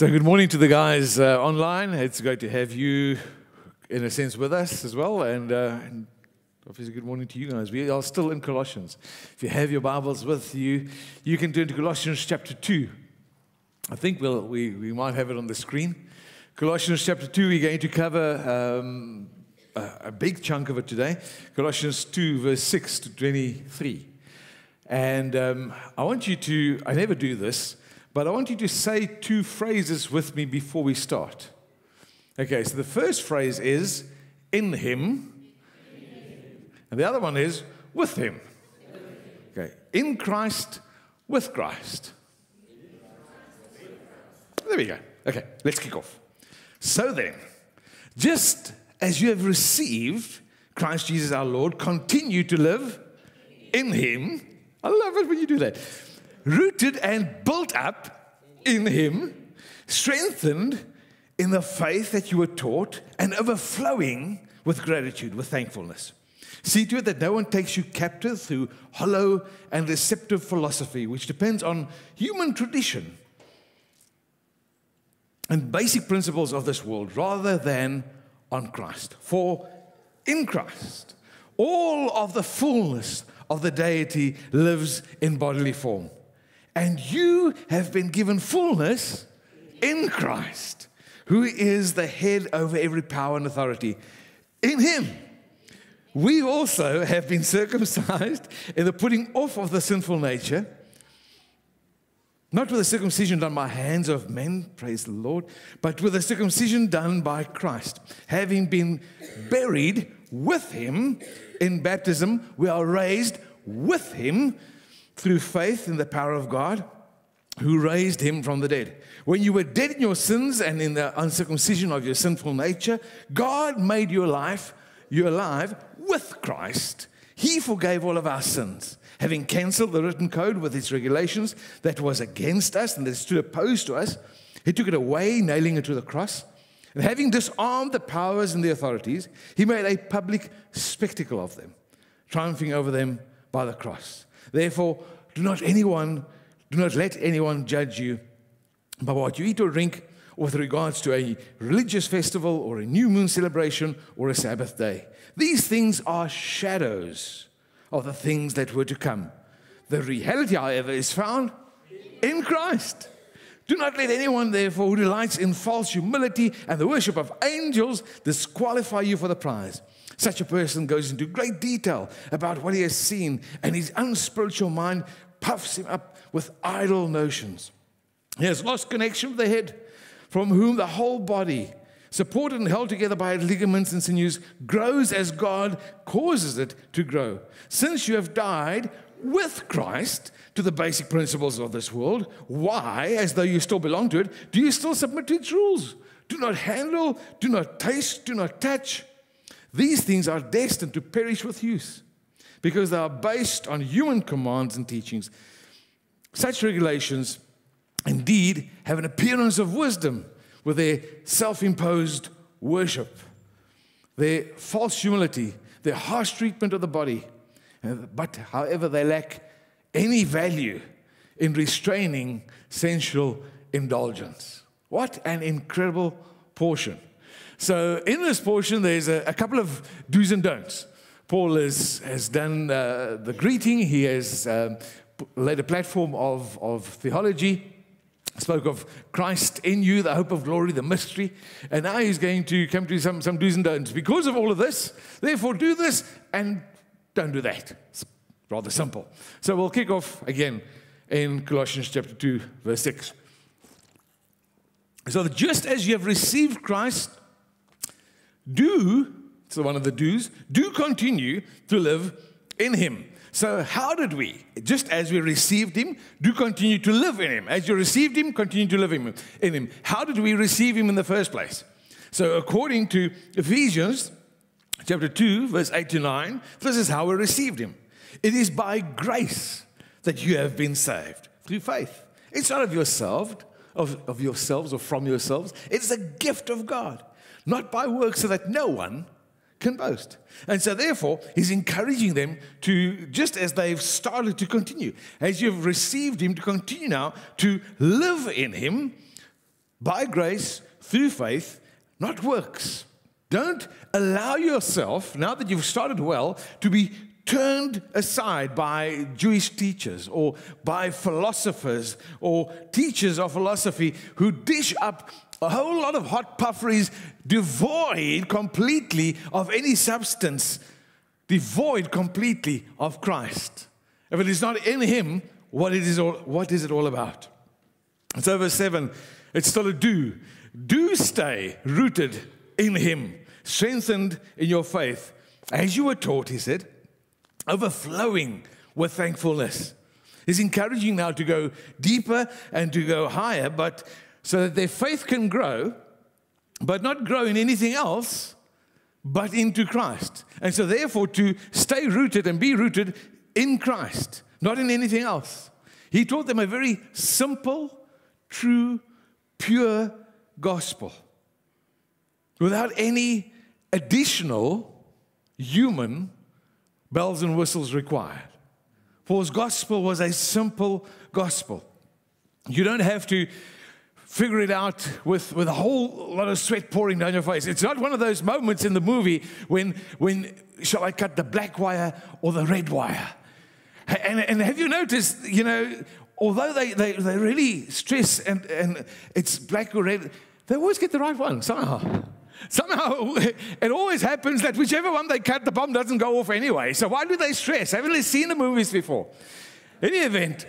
So, good morning to the guys uh, online. It's great to have you, in a sense, with us as well. And, uh, and, obviously, good morning to you guys. We are still in Colossians. If you have your Bibles with you, you can turn to Colossians chapter 2. I think we'll, we, we might have it on the screen. Colossians chapter 2, we're going to cover um, a, a big chunk of it today. Colossians 2, verse 6 to 23. And um, I want you to, I never do this. But I want you to say two phrases with me before we start. Okay, so the first phrase is in him, and the other one is with him. Okay, in Christ, with Christ. There we go. Okay, let's kick off. So then, just as you have received Christ Jesus our Lord, continue to live in him. I love it when you do that rooted and built up in Him, strengthened in the faith that you were taught, and overflowing with gratitude, with thankfulness. See to it that no one takes you captive through hollow and deceptive philosophy, which depends on human tradition and basic principles of this world rather than on Christ. For in Christ, all of the fullness of the deity lives in bodily form. And you have been given fullness in Christ, who is the head over every power and authority. In Him, we also have been circumcised in the putting off of the sinful nature, not with the circumcision done by hands of men, praise the Lord, but with the circumcision done by Christ. Having been buried with Him in baptism, we are raised with Him through faith in the power of God who raised him from the dead. When you were dead in your sins and in the uncircumcision of your sinful nature, God made you alive, you alive with Christ. He forgave all of our sins, having cancelled the written code with its regulations that was against us and that stood opposed to us. He took it away, nailing it to the cross. And having disarmed the powers and the authorities, he made a public spectacle of them, triumphing over them by the cross. Therefore, do not anyone, do not let anyone judge you by what you eat or drink with regards to a religious festival or a new moon celebration or a Sabbath day. These things are shadows of the things that were to come. The reality, however, is found in Christ. Do not let anyone, therefore, who delights in false humility and the worship of angels disqualify you for the prize. Such a person goes into great detail about what he has seen, and his unspiritual mind puffs him up with idle notions. He has lost connection with the head, from whom the whole body, supported and held together by ligaments and sinews, grows as God causes it to grow. Since you have died with Christ to the basic principles of this world, why, as though you still belong to it, do you still submit to its rules? Do not handle, do not taste, do not touch these things are destined to perish with use because they are based on human commands and teachings. Such regulations indeed have an appearance of wisdom with their self imposed worship, their false humility, their harsh treatment of the body. Uh, but, however, they lack any value in restraining sensual indulgence. What an incredible portion. So, in this portion, there's a, a couple of do's and don'ts. Paul is, has done uh, the greeting, he has um, laid a platform of, of theology, spoke of Christ in you, the hope of glory, the mystery, and now he's going to come to some, some do's and don'ts. Because of all of this, therefore, do this and don't do that. It's rather simple. So, we'll kick off again in Colossians chapter 2, verse 6. So, just as you have received Christ, do, so one of the do's, do continue to live in him. So, how did we, just as we received him, do continue to live in him? As you received him, continue to live in him. How did we receive him in the first place? So, according to Ephesians chapter 2, verse 8 to 9, this is how we received him. It is by grace that you have been saved through faith. It's not of yourself, of, of yourselves or from yourselves. It's a gift of God not by works, so that no one can boast. And so, therefore, he's encouraging them to, just as they've started to continue, as you've received him, to continue now to live in him by grace through faith, not works. Don't allow yourself, now that you've started well, to be turned aside by Jewish teachers or by philosophers or teachers of philosophy who dish up a whole lot of hot pufferys devoid completely of any substance, devoid completely of Christ. If it is not in Him, what, it is all, what is it all about? So, over 7, it's still a do. Do stay rooted in Him, strengthened in your faith, as you were taught, he said overflowing with thankfulness. He's encouraging now to go deeper and to go higher, but so that their faith can grow, but not grow in anything else, but into Christ. And so, therefore, to stay rooted and be rooted in Christ, not in anything else. He taught them a very simple, true, pure gospel without any additional human bells and whistles required. Paul's gospel was a simple gospel. You don't have to figure it out with, with a whole lot of sweat pouring down your face. It's not one of those moments in the movie when, when shall I cut the black wire or the red wire? And, and have you noticed, you know, although they, they, they really stress and, and it's black or red, they always get the right one somehow. Somehow, it always happens that whichever one they cut, the bomb doesn't go off anyway. So why do they stress? Haven't they seen the movies before? In any event,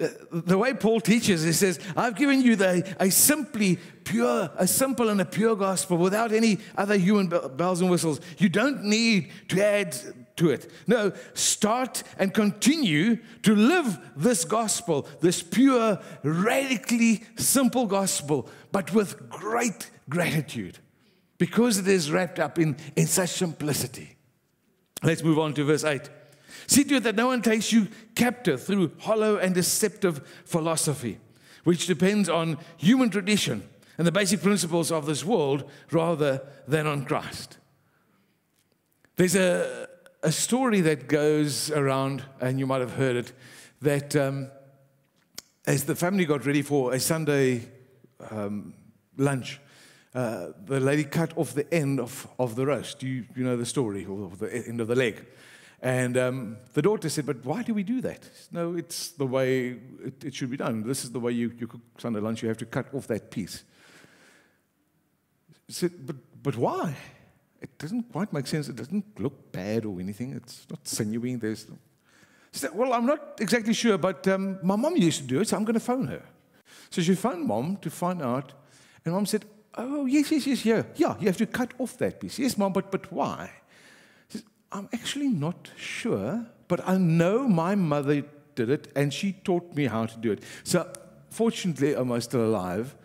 Uh, the way Paul teaches, he says, I've given you the, a simply pure, a simple and a pure gospel without any other human bells and whistles. You don't need to add to it. No, start and continue to live this gospel, this pure, radically simple gospel, but with great gratitude because it is wrapped up in, in such simplicity. Let's move on to verse 8. See to it that no one takes you captive through hollow and deceptive philosophy, which depends on human tradition and the basic principles of this world rather than on Christ. There's a, a story that goes around, and you might have heard it, that um, as the family got ready for a Sunday um, lunch, uh, the lady cut off the end of, of the roast. You, you know the story, or the end of the leg? And um, the daughter said, But why do we do that? Said, no, it's the way it, it, should be done. This is the way you, you cook Sunday lunch. You have to cut off that piece. Said, but, but why? It doesn't quite make sense. It doesn't look bad or anything. It's not sinewy. There's said, Well, I'm not exactly sure, but um, my mom used to do it, so I'm going to phone her. So she phoned mom to find out. And mom said, Oh, yes, yes, yes, yeah. Yeah, you have to cut off that piece. Yes, mom, but, but why? I'm actually not sure, but I know my mother did it and she taught me how to do it. So, fortunately, Oma's still alive.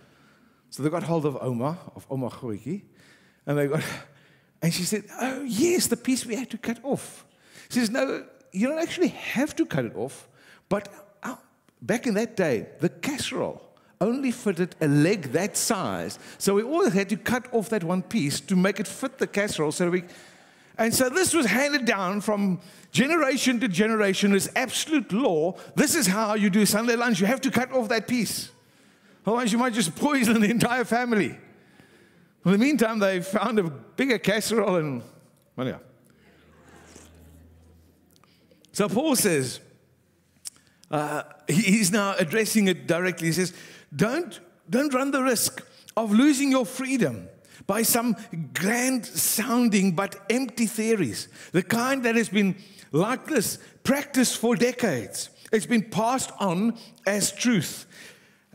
So they got hold of Oma, of Oma Goiki, and they got, and she said, Oh, yes, the piece we had to cut off. She says, No, you don't actually have to cut it off, but uh, back in that day, the casserole only fitted a leg that size. So we always had to cut off that one piece to make it fit the casserole. So we, and so this was handed down from generation to generation as absolute law. This is how you do Sunday lunch. You have to cut off that piece. Otherwise, you might just poison the entire family. In the meantime, they found a bigger casserole and, well, yeah. So Paul says, uh, he's now addressing it directly. He says, don't, don't run the risk of losing your freedom by some grand sounding but empty theories, the kind that has been like this, practiced for decades. It's been passed on as truth,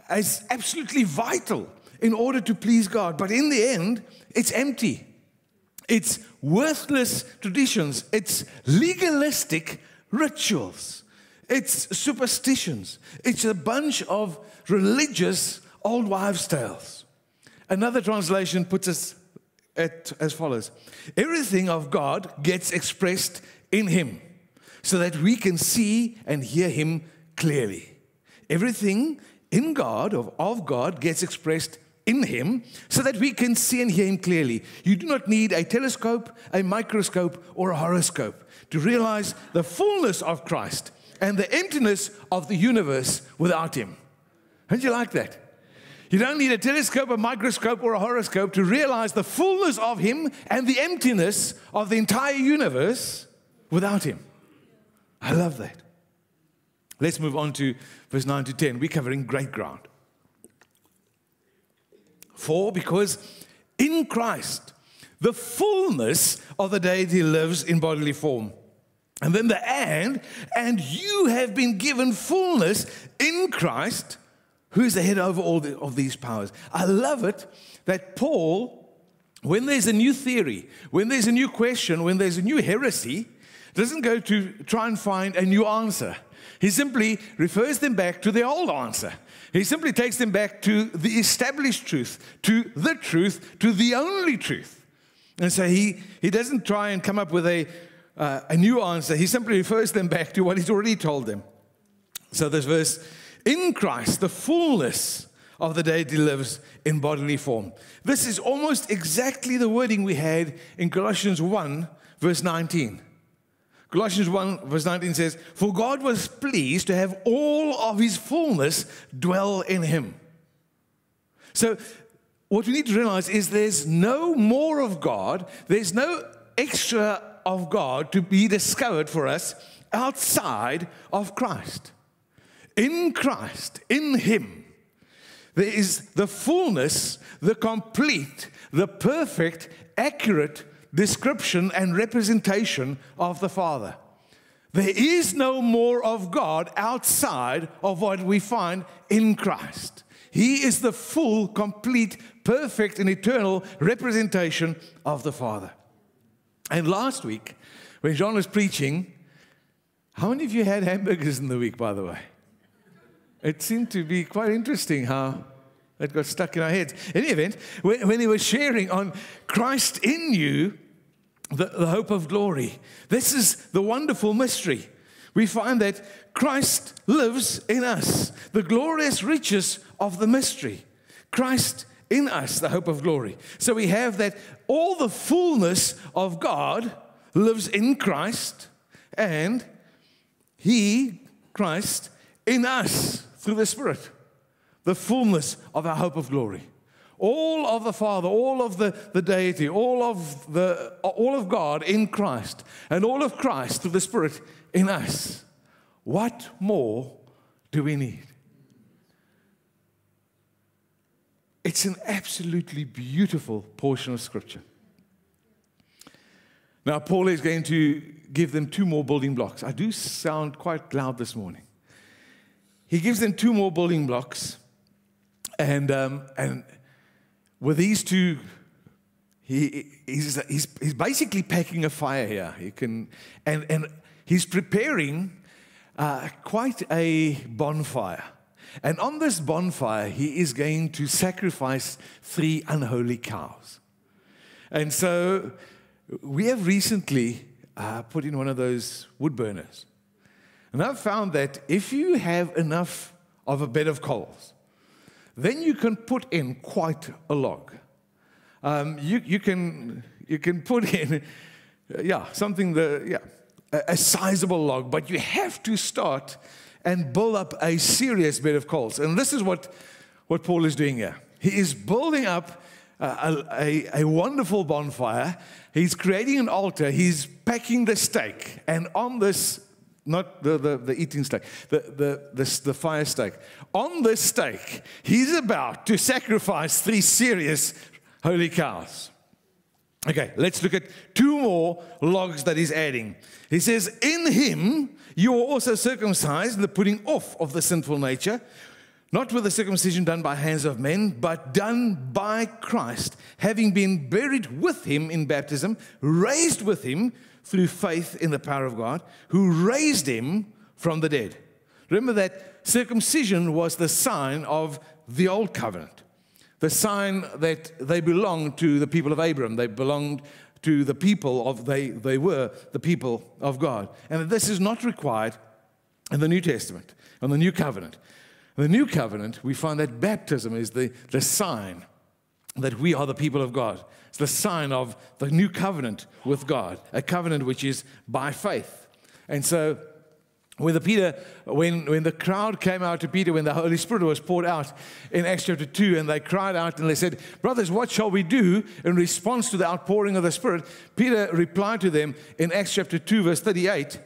as absolutely vital in order to please God. But in the end, it's empty. It's worthless traditions. It's legalistic rituals. It's superstitions. It's a bunch of religious old wives' tales. Another translation puts it as follows Everything of God gets expressed in Him so that we can see and hear Him clearly. Everything in God, of, of God, gets expressed in Him so that we can see and hear Him clearly. You do not need a telescope, a microscope, or a horoscope to realize the fullness of Christ and the emptiness of the universe without Him. Don't you like that? You don't need a telescope, a microscope, or a horoscope to realize the fullness of Him and the emptiness of the entire universe without Him. I love that. Let's move on to verse 9 to 10. We're covering great ground. For, because in Christ, the fullness of the deity lives in bodily form. And then the and, and you have been given fullness in Christ, who is the head over all the, of these powers. I love it that Paul, when there's a new theory, when there's a new question, when there's a new heresy, doesn't go to try and find a new answer. He simply refers them back to the old answer. He simply takes them back to the established truth, to the truth, to the only truth. And so he, he doesn't try and come up with a, uh, a new answer. He simply refers them back to what he's already told them. So this verse, in Christ, the fullness of the deity lives in bodily form. This is almost exactly the wording we had in Colossians 1, verse 19. Colossians 1, verse 19 says, For God was pleased to have all of his fullness dwell in him. So, what we need to realize is there's no more of God, there's no extra of God to be discovered for us outside of Christ. In Christ, in Him, there is the fullness, the complete, the perfect, accurate description and representation of the Father. There is no more of God outside of what we find in Christ. He is the full, complete, perfect, and eternal representation of the Father. And last week, when John was preaching, how many of you had hamburgers in the week, by the way? It seemed to be quite interesting how it got stuck in our heads. In any event, when, when he was sharing on Christ in you, the, the hope of glory. This is the wonderful mystery. We find that Christ lives in us, the glorious riches of the mystery. Christ in us, the hope of glory. So we have that all the fullness of God lives in Christ, and He, Christ, in us through the Spirit, the fullness of our hope of glory all of the Father, all of the, the deity, all of, the, all of God in Christ, and all of Christ through the Spirit in us. What more do we need? It's an absolutely beautiful portion of Scripture. Now, Paul is going to give them two more building blocks. I do sound quite loud this morning. He gives them two more building blocks, and, um, and with these two, he, he's, he's, he's basically packing a fire here. He can, and, and he's preparing uh, quite a bonfire. And on this bonfire, he is going to sacrifice three unholy cows. And so we have recently uh, put in one of those wood burners. And I've found that if you have enough of a bed of coals, then you can put in quite a log. Um, you, you, can, you can put in, yeah, something, the, yeah, a, a sizable log, but you have to start and build up a serious bed of coals. And this is what, what Paul is doing here. He is building up a, a, a, wonderful bonfire. He's creating an altar. He's packing the stake. And on this not the, the, the eating stake, the, the, the, the fire stake. On this stake, he's about to sacrifice three serious holy cows. Okay, let's look at two more logs that he's adding. He says, In him you are also circumcised, the putting off of the sinful nature, not with the circumcision done by hands of men, but done by Christ, having been buried with him in baptism, raised with him through faith in the power of God, who raised him from the dead. Remember that circumcision was the sign of the old covenant, the sign that they belonged to the people of Abraham. They belonged to the people of, they, they were the people of God. And this is not required in the New Testament, in the New Covenant. The New Covenant, we find that baptism is the, the sign that we are the people of God. It's the sign of the new covenant with God, a covenant which is by faith. And so when Peter, when, when the crowd came out to Peter, when the Holy Spirit was poured out in Acts chapter 2, and they cried out and they said, Brothers, what shall we do in response to the outpouring of the Spirit? Peter replied to them in Acts chapter 2, verse 38.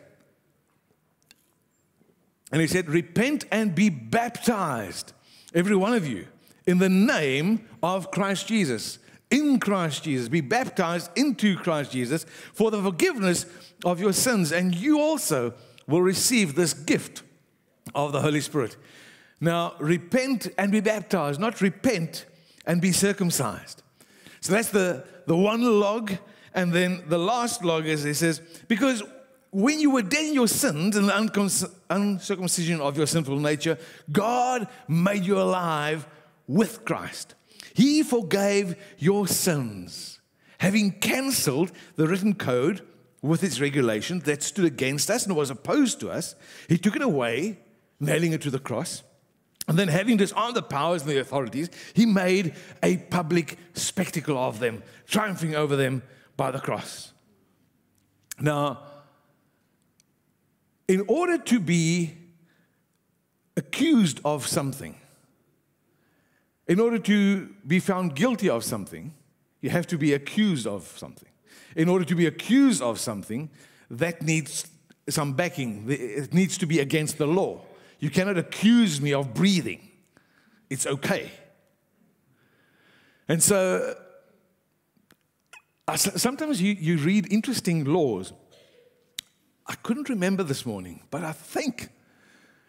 And he said, Repent and be baptized, every one of you, in the name of Christ Jesus. In Christ Jesus. Be baptized into Christ Jesus for the forgiveness of your sins. And you also will receive this gift of the Holy Spirit. Now, repent and be baptized, not repent and be circumcised. So that's the, the one log. And then the last log is he says, because when you were dead in your sins and the uncircumcision of your sinful nature, God made you alive with Christ. He forgave your sins, having cancelled the written code with its regulations that stood against us and was opposed to us. He took it away, nailing it to the cross. And then, having disarmed the powers and the authorities, he made a public spectacle of them, triumphing over them by the cross. Now, in order to be accused of something, in order to be found guilty of something, you have to be accused of something in order to be accused of something, that needs some backing. It needs to be against the law. You cannot accuse me of breathing. It's okay. And so sometimes you, you read interesting laws. I couldn't remember this morning, but I think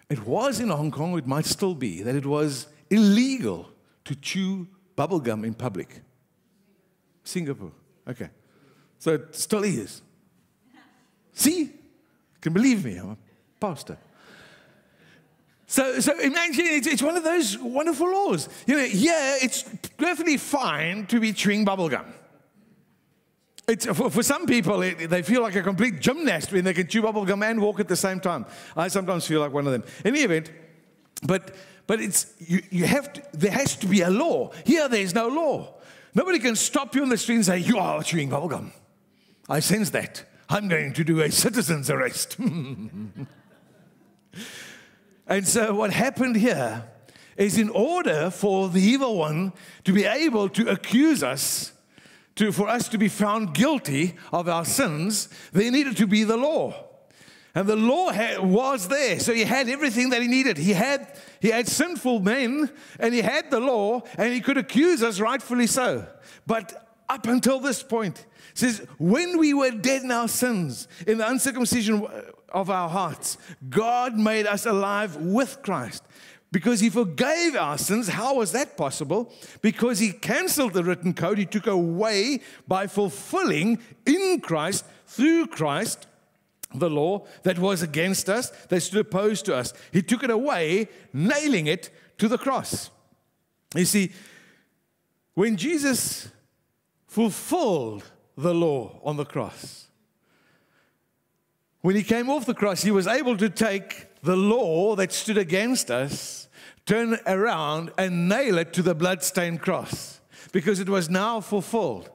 it was in Hong Kong, it might still be, that it was illegal to chew bubblegum in public. Singapore. Okay. So it still is. See? You can believe me, I'm a pastor. So, so imagine it's, it's one of those wonderful laws. You know, yeah, it's perfectly fine to be chewing bubblegum. It's, for, some people, it, they feel like a complete gymnast when they can chew bubblegum and walk at the same time. I sometimes feel like one of them. In any event, but, but it's, you, you have to, there has to be a law. Here, there's no law. Nobody can stop you on the street and say, You are chewing bubblegum. I sense that. I'm going to do a citizen's arrest. and so, what happened here is in order for the evil one to be able to accuse us, to, for us to be found guilty of our sins, there needed to be the law. And the law was there. So he had everything that he needed. He had, he had sinful men and he had the law and he could accuse us rightfully so. But up until this point, says, when we were dead in our sins, in the uncircumcision uh, of our hearts, God made us alive with Christ. Because he forgave our sins. How was that possible? Because he canceled the written code. He took away by fulfilling in Christ, through Christ, the law that was against us, that stood opposed to us. He took it away, nailing it to the cross. You see, when Jesus fulfilled the law on the cross. When he came off the cross, he was able to take the law that stood against us, turn around, and nail it to the bloodstained cross because it was now fulfilled.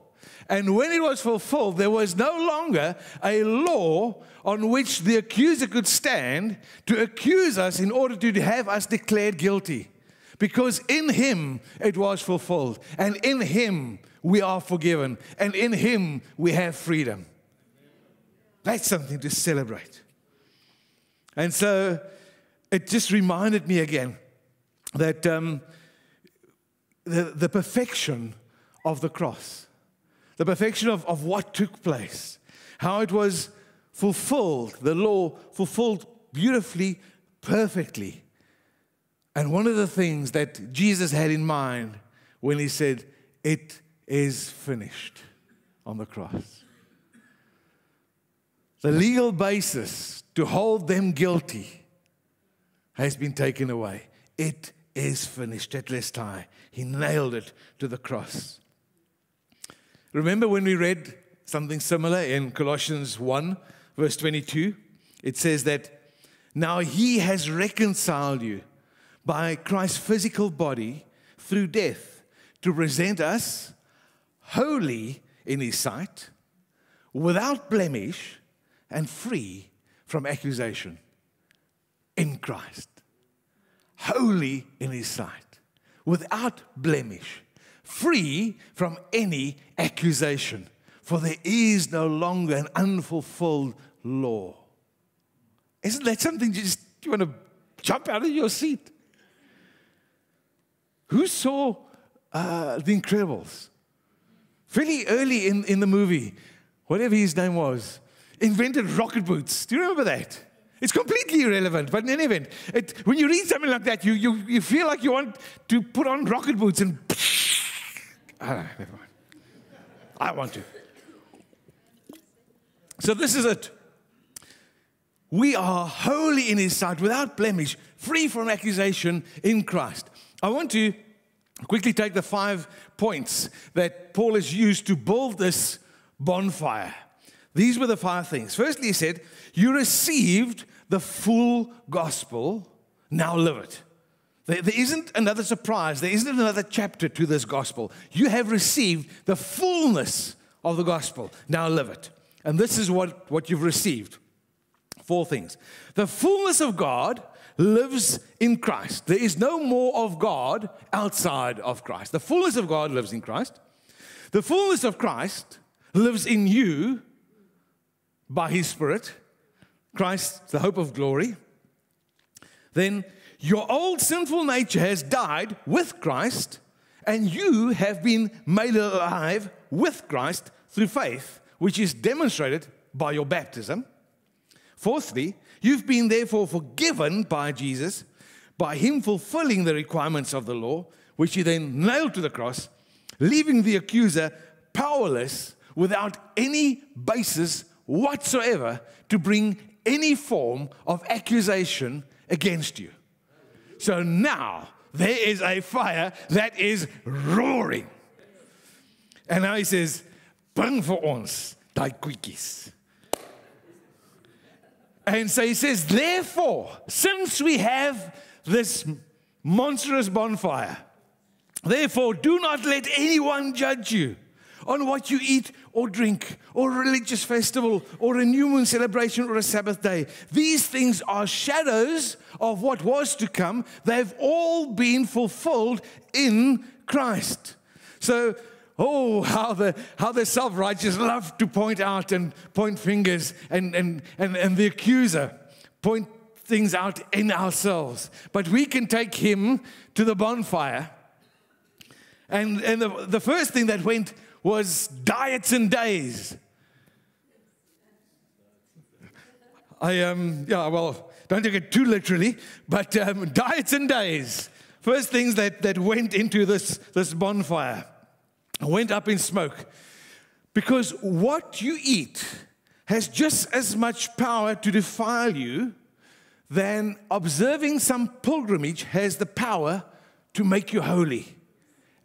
And when it was fulfilled, there was no longer a law on which the accuser could stand to accuse us in order to have us declared guilty. Because in him it was fulfilled, and in him we are forgiven, and in Him we have freedom. That's something to celebrate. And so it just reminded me again that um, the, the perfection of the cross, the perfection of, of what took place, how it was fulfilled, the law fulfilled beautifully, perfectly. And one of the things that Jesus had in mind when he said, It is finished on the cross. The legal basis to hold them guilty has been taken away. It is finished. Tetelestai. He nailed it to the cross. Remember when we read something similar in Colossians 1, verse 22? It says that now he has reconciled you by Christ's physical body through death to present us holy in his sight, without blemish, and free from accusation. in Christ, holy in his sight, without blemish, free from any accusation, for there is no longer an unfulfilled law. Isn't that something you just you want to jump out of your seat? Who saw uh, The Incredibles? Fairly early in, in the movie, whatever his name was, invented rocket boots. Do you remember that? It's completely irrelevant, but in any event, it, when you read something like that, you, you, you feel like you want to put on rocket boots and. Ah, never mind. I want to. So, this is it. We are holy in His sight, without blemish, free from accusation in Christ. I want to quickly take the five points that Paul has used to build this bonfire. These were the five things. Firstly, he said, You received the full gospel, now live it. There, there isn't another surprise, there isn't another chapter to this gospel. You have received the fullness of the gospel, now live it. And this is what, what you've received. Four things. The fullness of God lives in Christ. There is no more of God outside of Christ. The fullness of God lives in Christ. The fullness of Christ lives in you by his Spirit, Christ, the hope of glory, then your old sinful nature has died with Christ, and you have been made alive with Christ through faith, which is demonstrated by your baptism. Fourthly, you've been therefore forgiven by Jesus, by him fulfilling the requirements of the law, which he then nailed to the cross, leaving the accuser powerless without any basis whatsoever to bring any form of accusation against you. So now there is a fire that is roaring. And now he says, bring for ons thy quickies. And so he says, therefore, since we have this monstrous bonfire, therefore do not let anyone judge you on what you eat or drink or a religious festival or a new moon celebration or a Sabbath day. These things are shadows of what was to come. They've all been fulfilled in Christ. So, oh, how the, how the self righteous love to point out and point fingers and, and, and, and the accuser point things out in ourselves. But we can take him to the bonfire. And, and the, the first thing that went was diets and days. I, um, yeah, well, don't take it too literally, but um, diets and days. First things that, that went into this, this bonfire went up in smoke. Because what you eat has just as much power to defile you than observing some pilgrimage has the power to make you holy.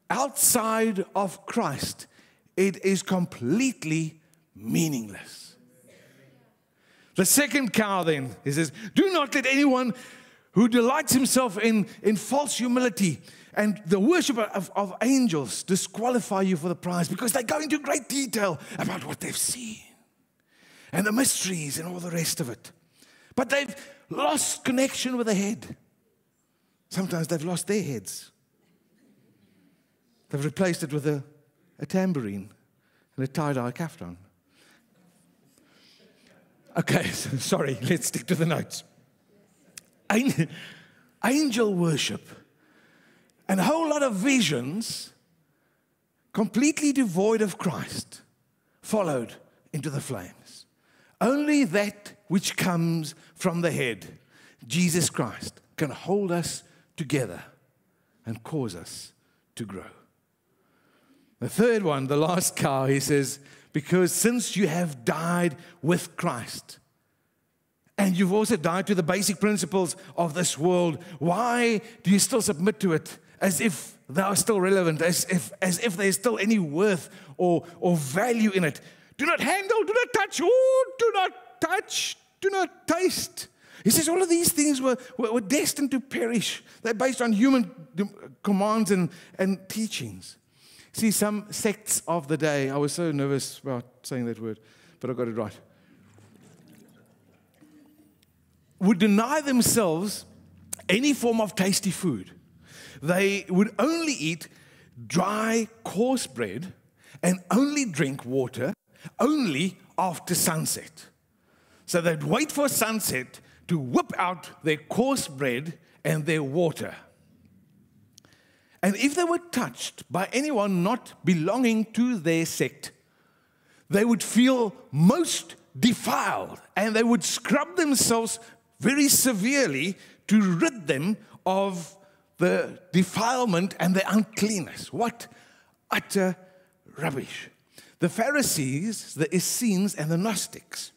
Outside of Christ, it is completely meaningless. The second cow, then, he says, Do not let anyone who delights himself in, in false humility and the worship of, of angels disqualify you for the prize because they go into great detail about what they've seen and the mysteries and all the rest of it. But they've lost connection with the head. Sometimes they've lost their heads. They've replaced it with a a tambourine, and a tie dye kaftan. Okay, so, sorry, let's stick to the notes. Angel worship and a whole lot of visions, completely devoid of Christ, followed into the flames. Only that which comes from the head, Jesus Christ, can hold us together and cause us to grow. The third one, the last cow, he says, because since you have died with Christ, and you've also died to the basic principles of this world, why do you still submit to it as if they are still relevant, as if, as if there's still any worth or, or value in it? Do not handle, do not touch, oh, do not touch, do not taste. He says all of these things were, were, were destined to perish. They're based on human commands and, and teachings. See, some sects of the day, I was so nervous about saying that word, but I got it right. would deny themselves any form of tasty food. They would only eat dry, coarse bread and only drink water only after sunset. So they'd wait for sunset to whip out their coarse bread and their water. And if they were touched by anyone not belonging to their sect, they would feel most defiled and they would scrub themselves very severely to rid them of the defilement and the uncleanness. What utter rubbish. The Pharisees, the Essenes, and the Gnostics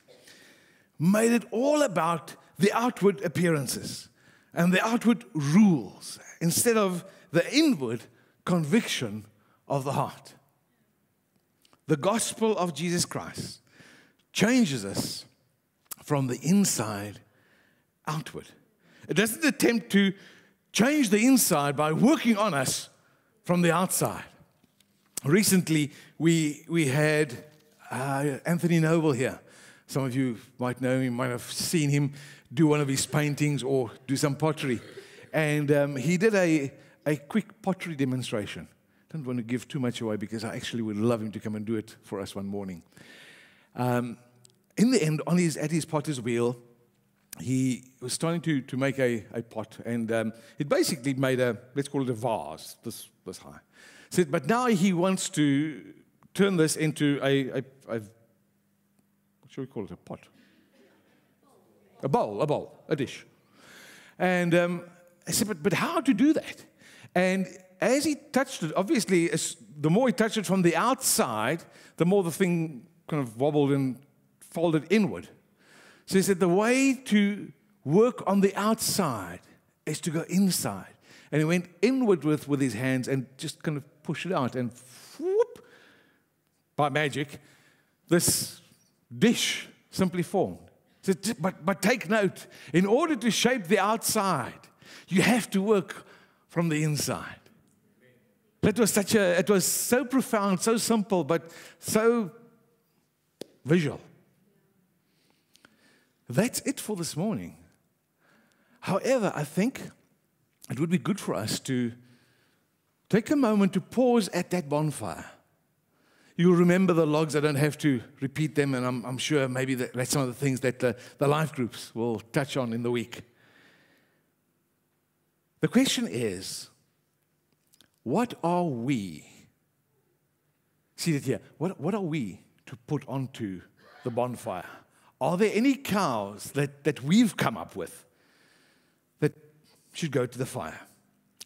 made it all about the outward appearances and the outward rules instead of the inward conviction of the heart. The gospel of Jesus Christ changes us from the inside outward. It doesn't attempt to change the inside by working on us from the outside. Recently, we, we had uh, Anthony Noble here. Some of you might know him, might have seen him do one of his paintings or do some pottery. And um, he did a, a quick pottery demonstration. Don't want to give too much away because I actually would love him to come and do it for us one morning. Um, in the end, on his, at his potter's wheel, he was starting to, to make a, a pot, and um, it basically made a, let's call it a vase, this, this high. So, but now he wants to turn this into a, a, a what should we call it, a pot? A bowl, a bowl, a dish. And um, I said, but, but how to do that? And as he touched it, obviously, the more he touched it from the outside, the more the thing kind of wobbled and folded inward. So he said, the way to work on the outside is to go inside. And he went inward with, with his hands and just kind of pushed it out. And whoop, by magic, this dish simply formed. But, but take note, in order to shape the outside, you have to work from the inside. It was such a, it was so profound, so simple, but so visual. That's it for this morning. However, I think it would be good for us to take a moment to pause at that bonfire. You'll remember the logs. I don't have to repeat them, and I'm, I'm sure maybe that, that's some of the things that the, the life groups will touch on in the week. The question is what are we? See it here. What, what are we to put onto the bonfire? Are there any cows that, that we've come up with that should go to the fire?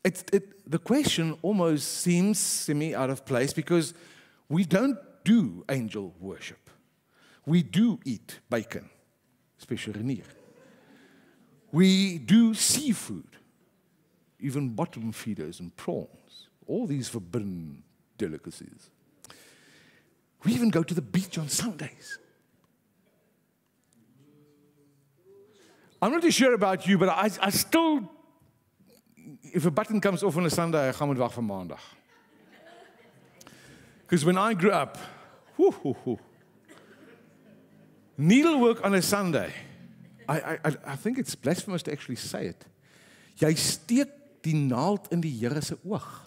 It, the question almost seems semi out of place because we don't do angel worship. We do eat bacon, especially Renier. We do seafood, even bottom feeders and prawns, all these forbidden delicacies. We even go to the beach on Sundays. I'm not too sure about you, but I, I still, if a button comes off on a Sunday, I gaan met wag vir maandag. Because when I grew up, whoo, whoo, whoo, needlework on a Sunday, I, I, I think it's blasphemous to actually say it. Jy steek die naald in die Here se oog.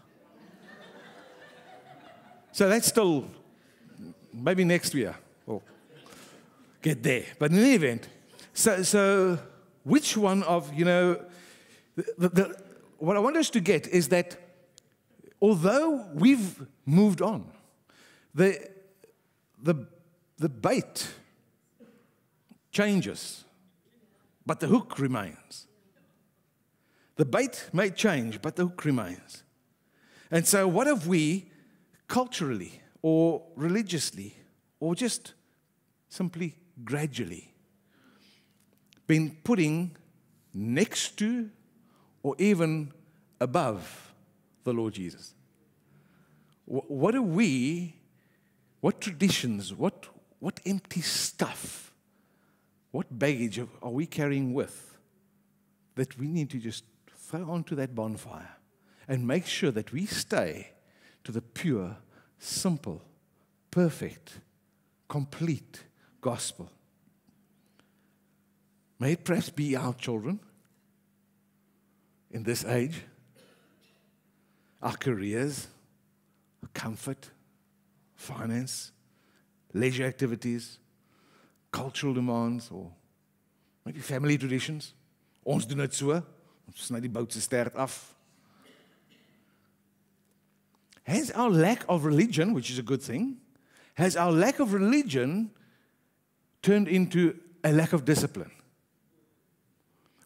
So that's still maybe next year. We'll get there. But in any event, so so which one of, you know, the, the, what I want us to get is that although we've moved on, the, the, the bait changes, but the hook remains. The bait may change, but the hook remains. And so, what have we culturally or religiously or just simply gradually been putting next to or even above the Lord Jesus? What are we, what traditions, what, what empty stuff, what baggage are we carrying with that we need to just throw onto that bonfire and make sure that we stay to the pure, simple, perfect, complete gospel? May it perhaps be our children in this age, our careers, our comfort, finance, leisure activities, cultural demands, or maybe family traditions. Ons doen dit so. Sny die bout stert af. Has our lack of religion, which is a good thing, has our lack of religion turned into a lack of discipline?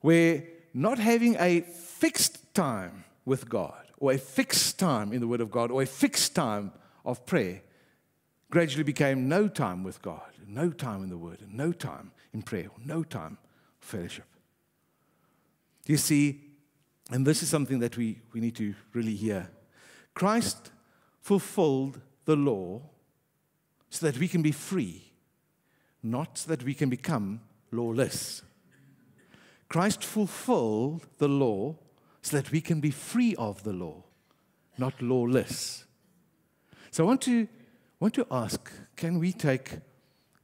Where not having a fixed time with God, or a fixed time in the Word of God, or a fixed time of prayer, gradually became no time with God, no time in the Word, no time in prayer, no time fellowship. You see, and this is something that we, we need to really hear. Christ fulfilled the law so that we can be free, not so that we can become lawless. Christ fulfilled the law so that we can be free of the law, not lawless. So I want to, want to ask can we take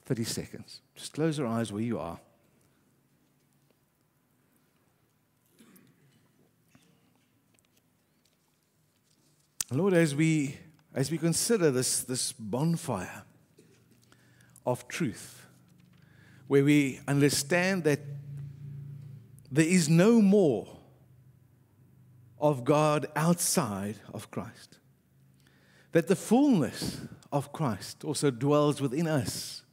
30 seconds? Just close your eyes where you are. Lord, as we, as we consider this, this bonfire of truth, where we understand that there is no more of God outside of Christ, that the fullness of Christ also dwells within us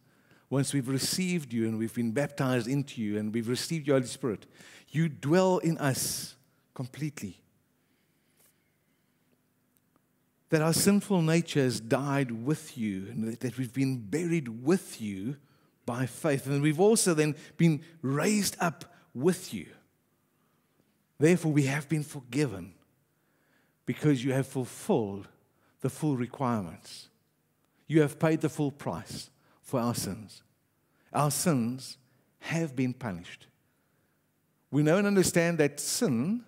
once we've received you and we've been baptized into you and we've received your Holy Spirit. You dwell in us completely that our sinful nature has died with you and that we've been buried with you by faith. And we've also then been raised up with you. Therefore, we have been forgiven because you have fulfilled the full requirements. You have paid the full price for our sins. Our sins have been punished. We know and understand that sin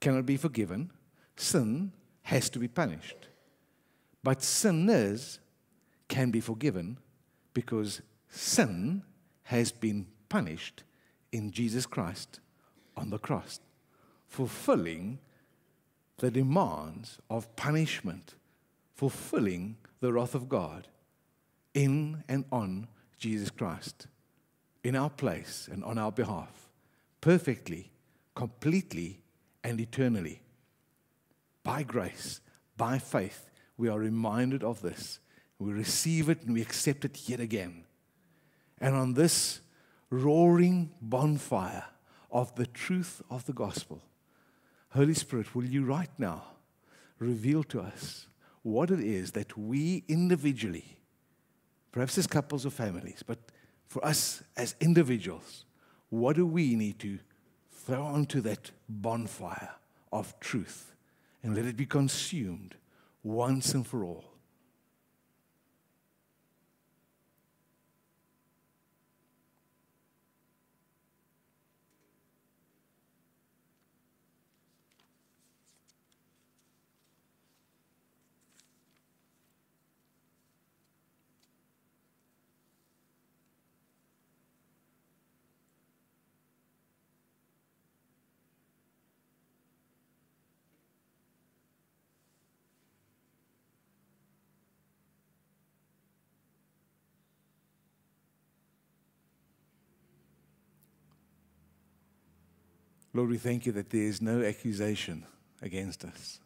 cannot be forgiven, sin has to be punished. But sinners can be forgiven because sin has been punished in Jesus Christ on the cross, fulfilling the demands of punishment, fulfilling the wrath of God in and on Jesus Christ, in our place and on our behalf, perfectly, completely, and eternally. By grace, by faith, we are reminded of this. We receive it and we accept it yet again. And on this roaring bonfire of the truth of the gospel, Holy Spirit, will you right now reveal to us what it is that we individually, perhaps as couples or families, but for us as individuals, what do we need to throw onto that bonfire of truth and let it be consumed once and for all. Lord, we thank you that there is no accusation against us.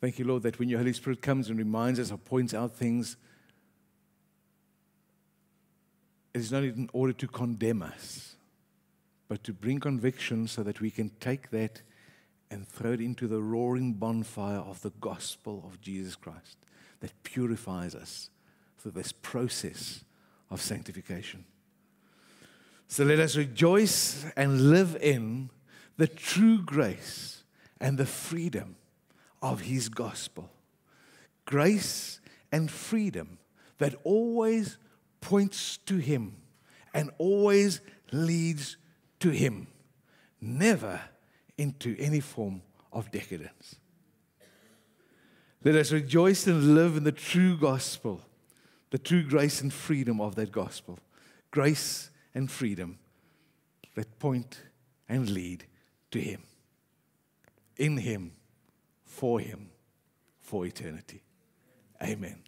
Thank you, Lord, that when your Holy Spirit comes and reminds us or points out things, it is not in order to condemn us, but to bring conviction so that we can take that and throw it into the roaring bonfire of the gospel of Jesus Christ that purifies us through this process of sanctification. So let us rejoice and live in the true grace and the freedom of His gospel. Grace and freedom that always points to Him and always leads to Him, never into any form of decadence. Let us rejoice and live in the true gospel, the true grace and freedom of that gospel. Grace and freedom that point and lead to Him. In Him, for Him, for eternity. Amen.